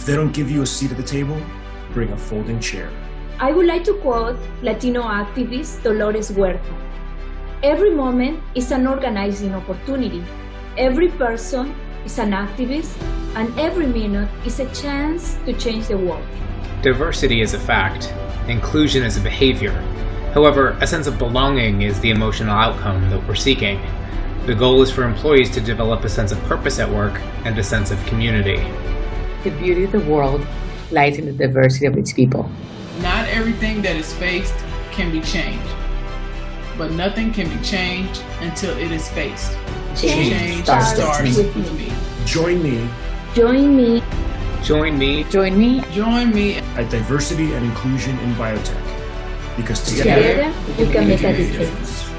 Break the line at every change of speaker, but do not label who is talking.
If they don't give you a seat at the table, bring a folding chair.
I would like to quote Latino activist Dolores Huerta. Every moment is an organizing opportunity. Every person is an activist, and every minute is a chance to change the world.
Diversity is a fact, inclusion is a behavior. However, a sense of belonging is the emotional outcome that we're seeking. The goal is for employees to develop a sense of purpose at work and a sense of community.
The beauty of the world lies in the diversity of its people.
Not everything that is faced can be changed, but nothing can be changed until it is faced.
Change
starts
starts
with
with
me.
me.
Join me
Join me
Join me
Join me
Join me
at Diversity and Inclusion in Biotech because
together, we can make a difference.
difference.